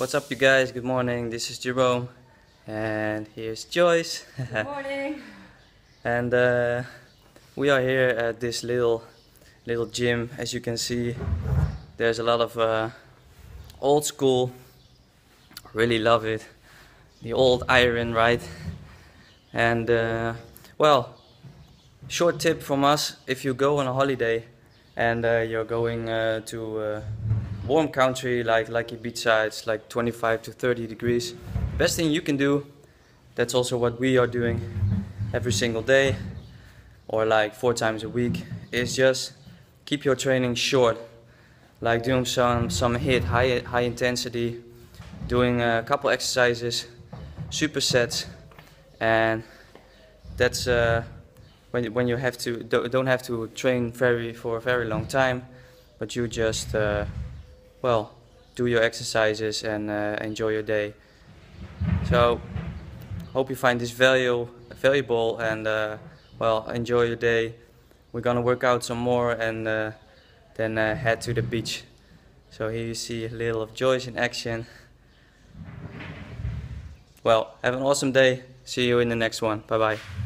What's up, you guys? Good morning. This is Jeroen, and here's Joyce. Good morning. and uh, we are here at this little little gym. As you can see, there's a lot of uh, old school. Really love it. The old iron, right? And uh, well, short tip from us: if you go on a holiday and uh, you're going uh, to uh, warm country like like Ibiza, it's like 25 to 30 degrees. Best thing you can do. That's also what we are doing every single day, or like four times a week. Is just keep your training short, like doing some some HIIT high high intensity, doing a couple exercises, supersets, and that's uh, when when you have to don't have to train very for a very long time, but you just uh, well do your exercises and uh, enjoy your day. So hope you find this value valuable and uh, well enjoy your day. We're gonna work out some more and uh, then uh, head to the beach. So here you see a little of Joyce in action. Well, have an awesome day. See you in the next one. Bye bye.